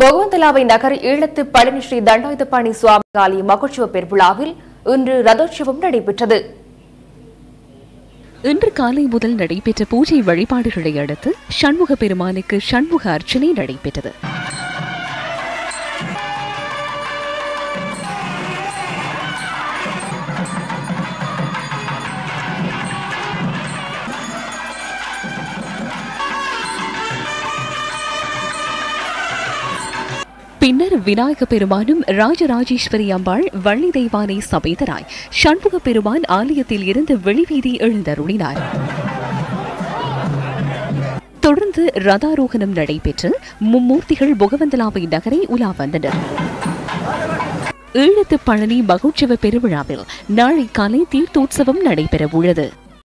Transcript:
பொகவந்தலாவை நகர் ஈழத்து பழனி ஸ்ரீ தண்டாயுதபாணி சுவாமி ஆலய மகோற்சவ பெருவிழாவில் இன்று ரதோற்சவம் நடைபெற்றது. இன்று காலை முதல் நடைபெற்ற பூஜை வழிபாடுகளை அடுத்து சண்முக பெருமானுக்கு சண்முக அர்ச்சனை நடைபெற்றது. பின்னர் விநாயக பெருமானும் ராஜராஜேஸ்வரி அம்பாள் வள்ளி தெய்வானை சபேதராய் சண்முக பெருமான் ஆலயத்தில் இருந்து வெளிவீதி எழுந்தருளினார். தொடர்ந்து ரதாரோகணம் நடைபெற்று மும்மூர்த்திகள் புகவந்தலாவை நகரை உலா வந்தனர். ஈழத்து பழனி மகோற்சவ பெருவிழாவில் நாளை காலை தீர்த்தோற்சவம் நடைபெற உள்ளது